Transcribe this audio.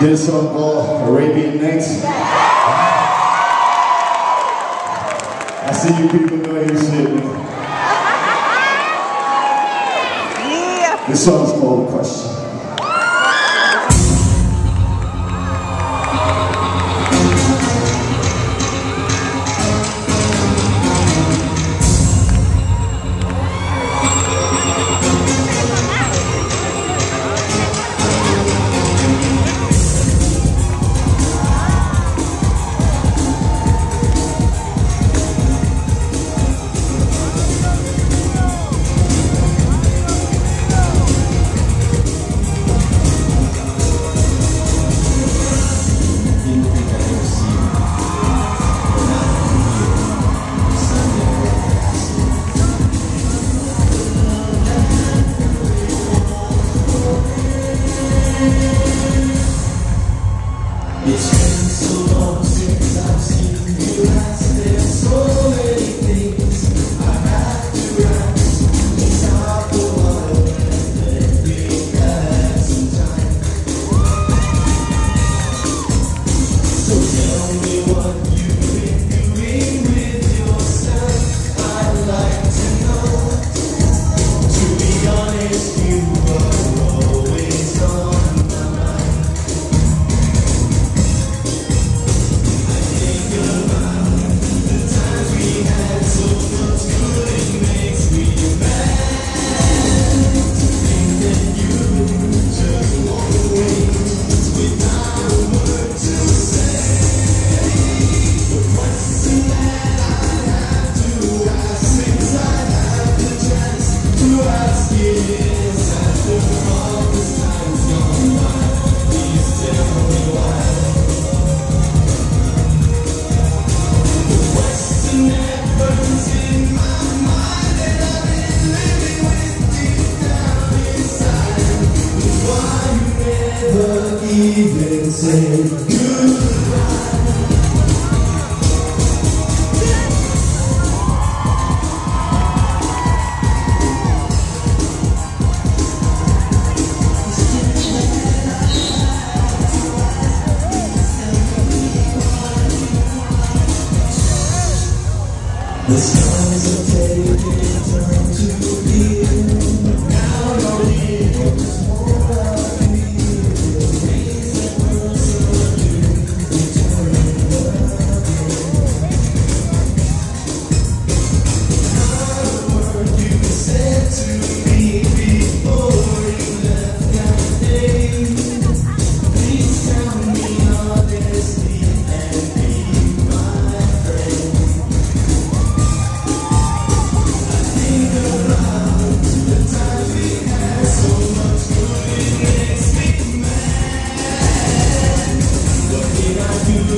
Did a song called Arabian Nights. I see you people know your shit, man. Yeah. This song's called Question. So many even say The